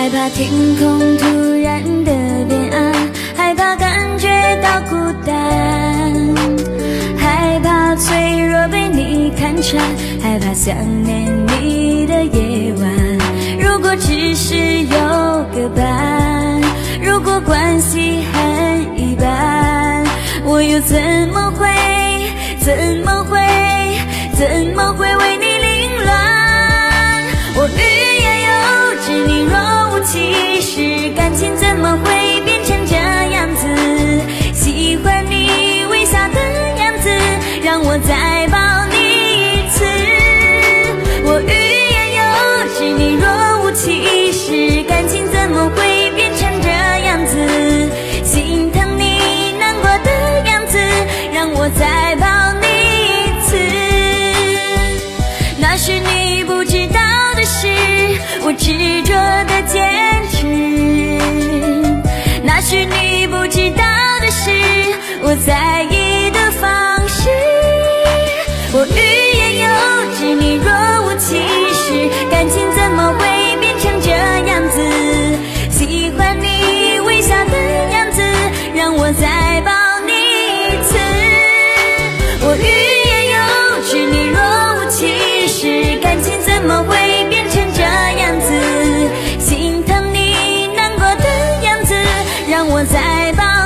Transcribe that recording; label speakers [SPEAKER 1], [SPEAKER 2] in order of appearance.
[SPEAKER 1] 害怕天空突然的变暗，害怕感觉到孤单，害怕脆弱被你看穿，害怕想念你的夜晚。如果只是有个伴，如果关系很一般，我又怎么会，怎么会，怎么会为你其实感情怎么会变成这样子？喜欢你微笑的样子让我再把你不知道的事，我在意。来吧